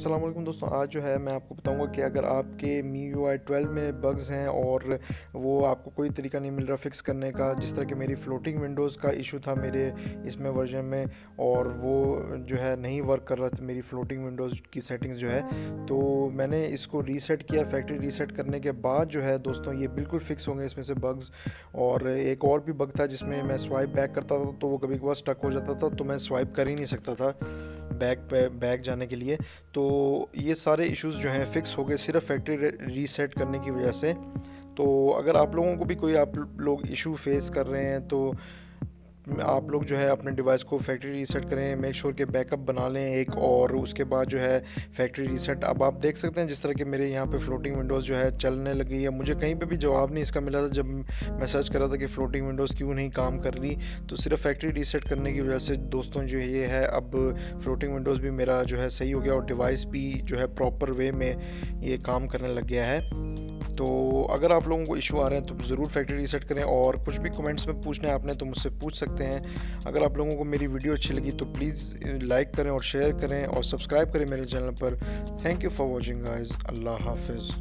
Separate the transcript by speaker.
Speaker 1: असलम दोस्तों, आज जो है मैं आपको बताऊँगा कि अगर आपके मी यू आई ट्वेल्व में बग्स हैं और वो आपको कोई तरीका नहीं मिल रहा फिक्स करने का, जिस तरह के मेरी फ्लोटिंग विंडोज़ का इशू था मेरे इसमें वर्जन में और वो जो है नहीं वर्क कर रहा था मेरी फ्लोटिंग विंडोज़ की सेटिंग्स जो है तो मैंने इसको रीसेट किया फैक्ट्री रीसेट करने के बाद जो है दोस्तों ये बिल्कुल फिक्स होंगे इसमें से बग्स और एक और भी बग था जिसमें मैं स्वाइप बैक करता था तो वो कभी कभार स्टक हो जाता था तो मैं स्वाइप कर ही नहीं सकता था। बैक पे, बैक जाने के लिए। तो ये सारे इश्यूज़ जो हैं फ़िक्स हो गए सिर्फ़ फैक्ट्री रीसेट करने की वजह से। तो अगर आप लोगों को भी कोई आप लोग इशू फेस कर रहे हैं तो आप लोग जो है अपने डिवाइस को फैक्ट्री रीसेट करें मेक श्योर के बैकअप बना लें एक और, उसके बाद जो है फैक्ट्री रीसेट अब आप देख सकते हैं जिस तरह के मेरे यहाँ पे फ्लोटिंग विंडोज़ जो है चलने लगी है। मुझे कहीं पे भी जवाब नहीं इसका मिला था जब मैं सर्च कर रहा था कि फ्लोटिंग विंडोज़ क्यों नहीं काम कर रही। तो सिर्फ़ फैक्ट्री रीसेट करने की वजह से दोस्तों जो ये है, अब फ्लोटिंग विंडोज़ भी मेरा जो है सही हो गया और डिवाइस भी जो है प्रॉपर वे में ये काम करने लग गया है। तो अगर आप लोगों को इशू आ रहे हैं तो ज़रूर फैक्ट्री रीसेट करें और कुछ भी कमेंट्स में पूछना है आपने तो मुझसे पूछ सकते हैं। अगर आप लोगों को मेरी वीडियो अच्छी लगी तो प्लीज़ लाइक करें और शेयर करें और सब्सक्राइब करें मेरे चैनल पर। Thank you for watching guys अल्लाह हाफिज़।